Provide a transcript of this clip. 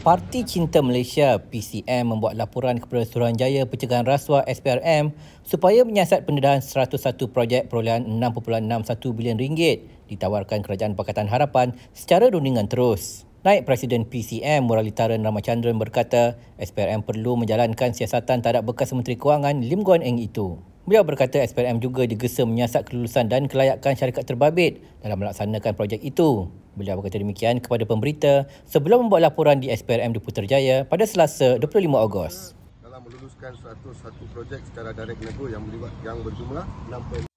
Parti Cinta Malaysia PCM membuat laporan kepada Suruhanjaya Pencegahan Rasuah SPRM supaya menyiasat pendedahan 101 projek perolehan 6.61 bilion ringgit ditawarkan Kerajaan Pakatan Harapan secara rundingan terus. Naib Presiden PCM Muralitaran Ramachandran berkata SPRM perlu menjalankan siasatan terhadap bekas Menteri Kewangan Lim Guan Eng itu. Beliau berkata SPRM juga digesa menyiasat kelulusan dan kelayakan syarikat terbabit dalam melaksanakan projek itu. Beliau berkata demikian kepada pemberita sebelum membuat laporan di SPRM di Putrajaya pada Selasa 25 Ogos. Dalam meluluskan satu satu projek secara direct nego yang, yang berjumlah 6.